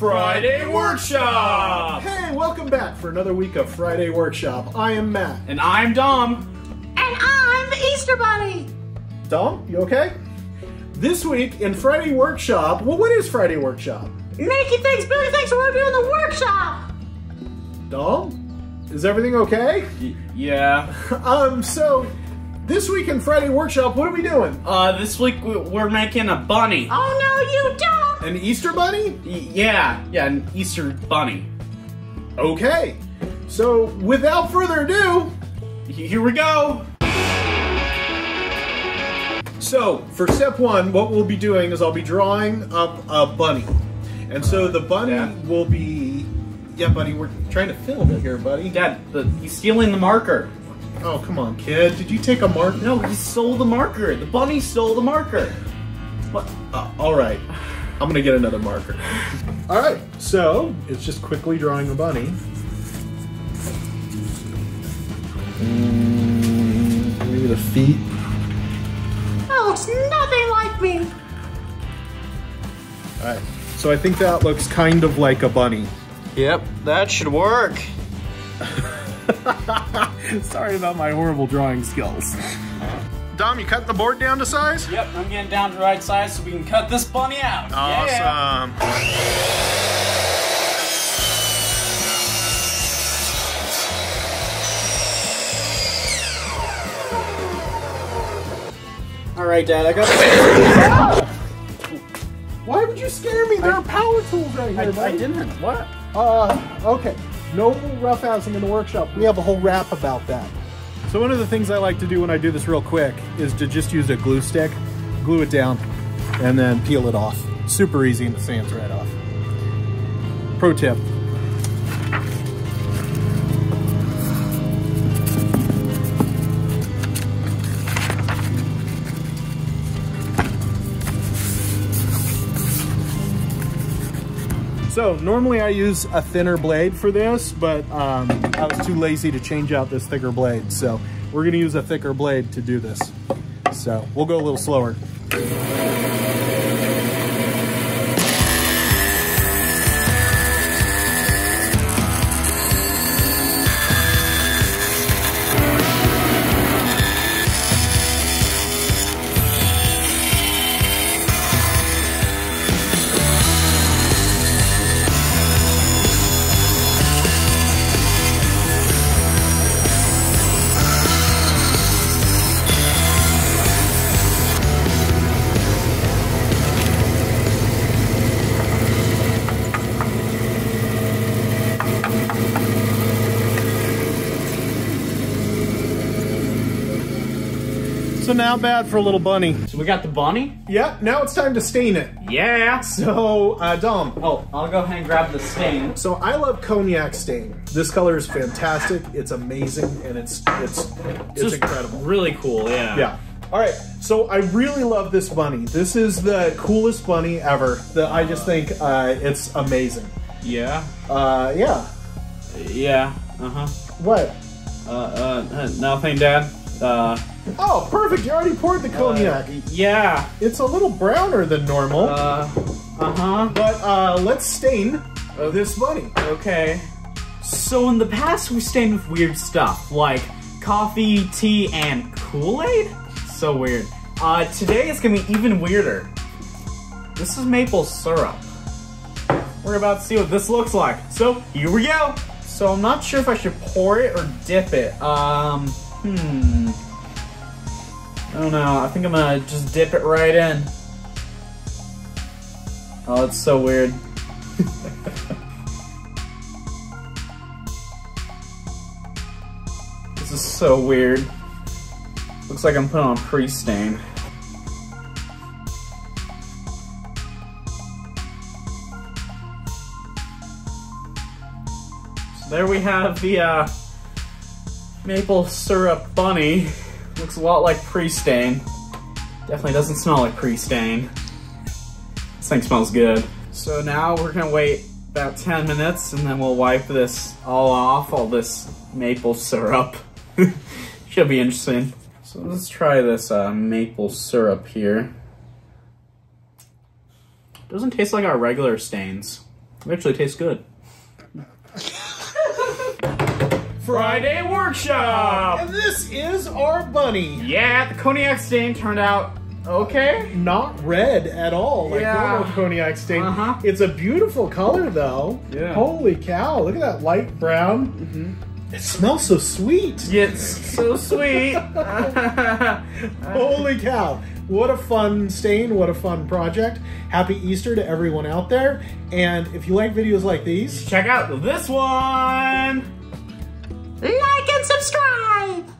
Friday Workshop! Hey, welcome back for another week of Friday Workshop. I am Matt. And I'm Dom. And I'm Easter Bunny. Dom, you okay? This week in Friday Workshop, well, what is Friday Workshop? Mickey thinks Billy thinks we're doing the workshop. Dom, is everything okay? Y yeah. Um, so this week in Friday Workshop, what are we doing? Uh, this week we're making a bunny. Oh no, you don't. An Easter bunny? Y- yeah, yeah, an Easter bunny. Okay. So without further ado, Here we go. So, for step one, what we'll be doing is I'll be drawing up a bunny. And so the bunny Yeah. will be. Yeah, buddy, we're trying to film it here, buddy. Dad, the, he's stealing the marker. Oh, come on, kid. Did you take a mark? No, he stole the marker. The bunny stole the marker. What? Uh, all right. I'm gonna get another marker. All right. So it's just quickly drawing a bunny. Mm, maybe the feet. That looks nothing like me. All right. So I think that looks kind of like a bunny. Yep, that should work. Sorry about my horrible drawing skills. Dom, you cutting the board down to size? Yep, I'm getting down to the right size so we can cut this bunny out. Yeah. Awesome. All right, Dad, I got. Why would you scare me? There are power tools right here, I, I didn't. What? Uh, okay. No roughhousing in the workshop. We have a whole rap about that. So one of the things I like to do when I do this real quick is to just use a glue stick, glue it down, and then peel it off. Super easy and it sands right off. Pro tip. So normally I use a thinner blade for this, but um, I was too lazy to change out this thicker blade. So we're gonna use a thicker blade to do this. So we'll go a little slower. So now bad for a little bunny. So we got the bunny. Yeah, now it's time to stain it. Yeah. So, uh, Dom, Oh, I'll go ahead and grab the stain. So I love cognac stain. This color is fantastic. It's amazing, and it's it's it's Just incredible. Really cool. Yeah. Yeah. All right. So I really love this bunny. This is the coolest bunny ever. That I just think uh, it's amazing. Yeah. Uh, yeah. Yeah. Uh huh. What? Uh, uh, uh, nothing, Dad. Uh, Oh, perfect. You already poured the cognac. uh, yeah. it's a little browner than normal, Uh, uh huh. but uh, let's stain this bunny. Okay. So in the past, we stained with weird stuff like coffee, tea, and Kool Aid. So weird. Uh, today it's gonna be even weirder. This is maple syrup. We're about to see what this looks like. So here we go. So I'm not sure if I should pour it or dip it. Um, hmm. I don't know. I think I'm gonna just dip it right in. Oh, it's so weird. This is so weird. Looks like I'm putting on pre-stain. So there we have the uh, maple syrup bunny. Looks a lot like pre-stain. Definitely doesn't smell like pre-stain. This thing smells good. So now we're gonna wait about 10 minutes and then we'll wipe this all off, all this maple syrup. Should be interesting. So let's try this uh, maple syrup here. Doesn't taste like our regular stains. It actually tastes good. Friday workshop. And this is our bunny. Yeah, the cognac stain turned out okay. Not red at all, like Yeah. normal cognac stain. Uh-huh. It's a beautiful color, though. Yeah. Holy cow! Look at that light brown. Mm -hmm. It smells so sweet. It's so sweet. Holy cow! What a fun stain! What a fun project! Happy Easter to everyone out there! And if you like videos like these, Check out this one. Like and subscribe!